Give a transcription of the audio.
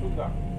是的。